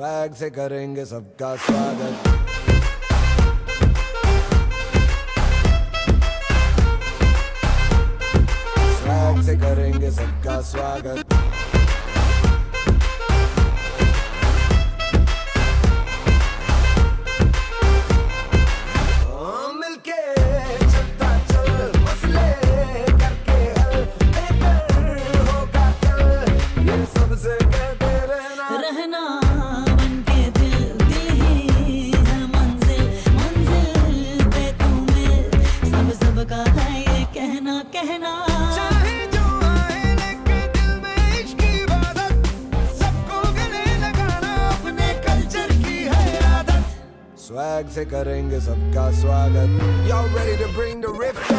Swag से करेंगे सबका स्वागत। से करेंगे सबका स्वागत। Y'all ready to bring the riff?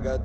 got.